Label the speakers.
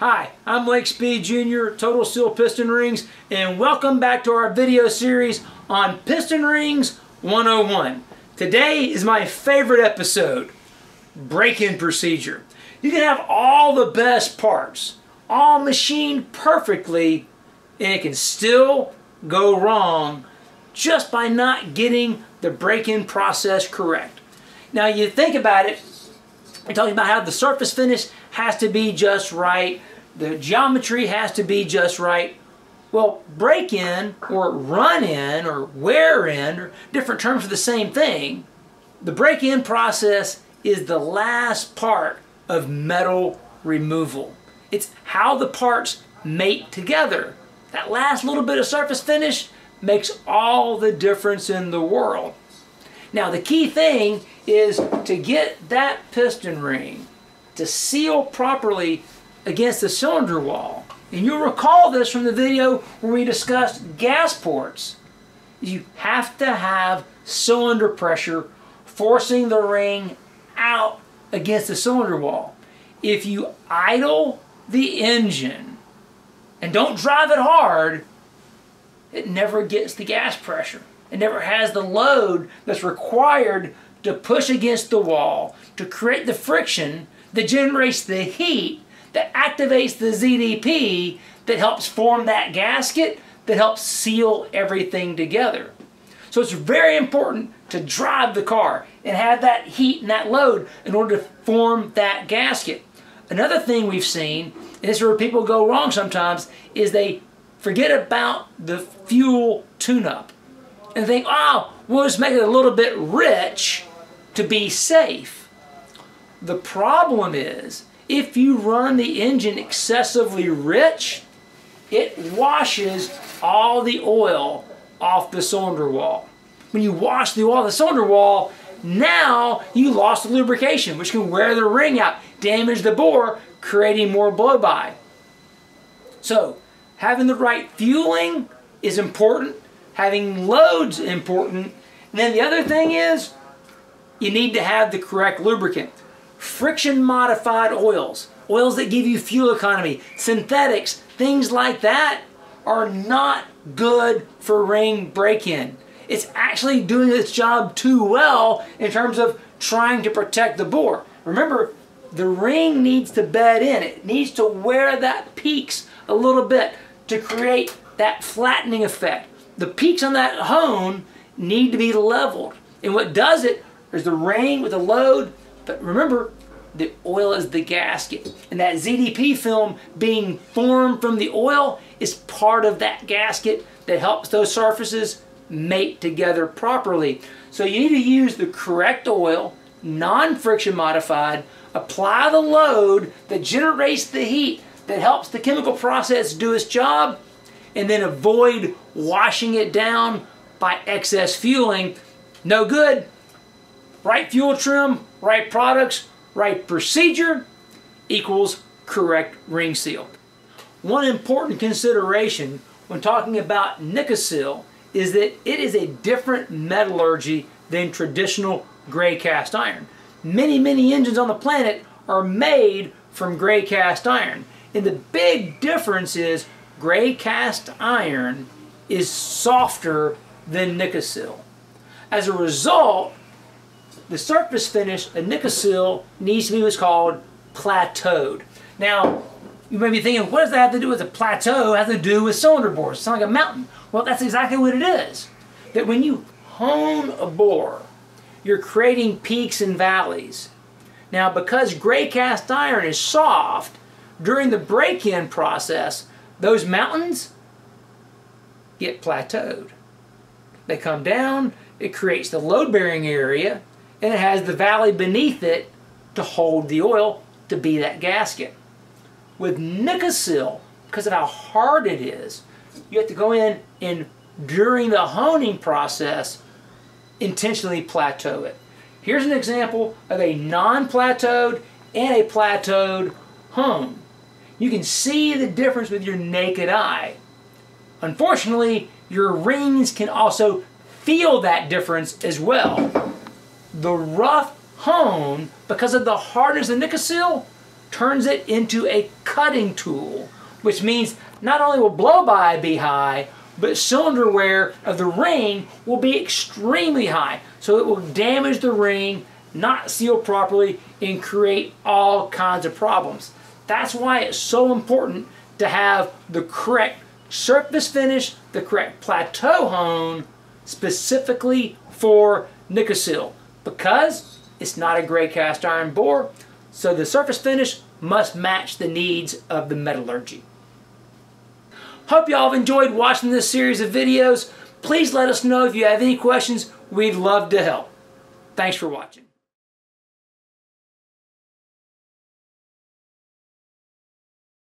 Speaker 1: Hi, I'm Lake Speed Jr., Total Seal Piston Rings, and welcome back to our video series on Piston Rings 101. Today is my favorite episode, break-in procedure. You can have all the best parts, all machined perfectly, and it can still go wrong just by not getting the break-in process correct. Now you think about it, we're talking about how the surface finish has to be just right, the geometry has to be just right. Well, break-in or run-in or wear-in are different terms for the same thing. The break-in process is the last part of metal removal. It's how the parts mate together. That last little bit of surface finish makes all the difference in the world. Now the key thing is to get that piston ring to seal properly against the cylinder wall. And you'll recall this from the video where we discussed gas ports. You have to have cylinder pressure forcing the ring out against the cylinder wall. If you idle the engine and don't drive it hard, it never gets the gas pressure. It never has the load that's required to push against the wall to create the friction that generates the heat that activates the ZDP that helps form that gasket that helps seal everything together. So it's very important to drive the car and have that heat and that load in order to form that gasket. Another thing we've seen, and this is where people go wrong sometimes, is they forget about the fuel tune-up and think, oh, we'll just make it a little bit rich to be safe. The problem is, if you run the engine excessively rich, it washes all the oil off the cylinder wall. When you wash the oil the cylinder wall, now you lost the lubrication, which can wear the ring out, damage the bore, creating more blow-by. So, having the right fueling is important, having loads important, and then the other thing is, you need to have the correct lubricant friction modified oils, oils that give you fuel economy, synthetics, things like that are not good for ring break-in. It's actually doing its job too well in terms of trying to protect the bore. Remember, the ring needs to bed in. It needs to wear that peaks a little bit to create that flattening effect. The peaks on that hone need to be leveled. And what does it is the ring with the load but remember, the oil is the gasket. And that ZDP film being formed from the oil is part of that gasket that helps those surfaces mate together properly. So you need to use the correct oil, non-friction modified, apply the load that generates the heat that helps the chemical process do its job, and then avoid washing it down by excess fueling. No good. Right fuel trim, right products, right procedure equals correct ring seal. One important consideration when talking about Nikasil is that it is a different metallurgy than traditional gray cast iron. Many, many engines on the planet are made from gray cast iron. And the big difference is gray cast iron is softer than Nikasil. As a result, the surface finish a Nikasil needs to be what's called plateaued. Now, you may be thinking, what does that have to do with a plateau? It has to do with cylinder bores. It's like a mountain. Well, that's exactly what it is. That when you hone a bore, you're creating peaks and valleys. Now, because gray cast iron is soft, during the break-in process, those mountains get plateaued. They come down, it creates the load-bearing area, and it has the valley beneath it to hold the oil to be that gasket. With Nikasil, because of how hard it is, you have to go in and during the honing process intentionally plateau it. Here's an example of a non-plateaued and a plateaued hone. You can see the difference with your naked eye. Unfortunately, your rings can also feel that difference as well the rough hone, because of the hardness of Nikasil, turns it into a cutting tool, which means not only will blow by be high, but cylinder wear of the ring will be extremely high. So it will damage the ring, not seal properly, and create all kinds of problems. That's why it's so important to have the correct surface finish, the correct plateau hone, specifically for Nikasil, because it's not a gray cast iron bore, so the surface finish must match the needs of the metallurgy. Hope y'all have enjoyed watching this series of videos. Please let us know if you have any questions. We'd love to help. Thanks for watching.